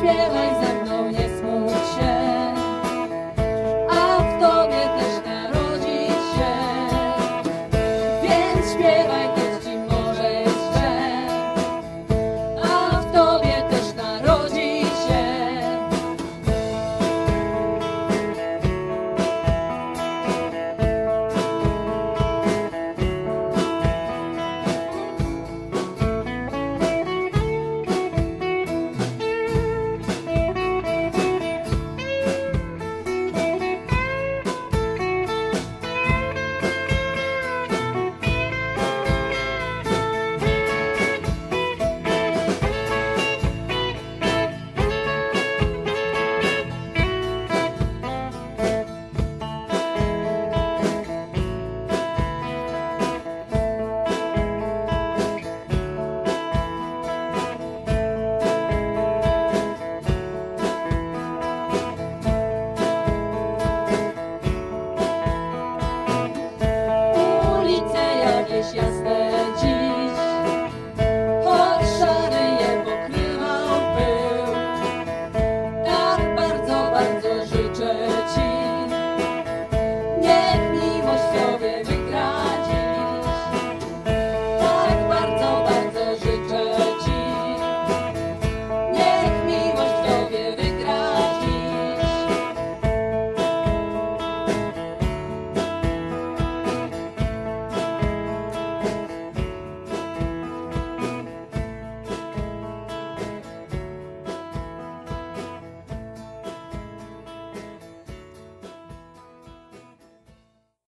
Betlejem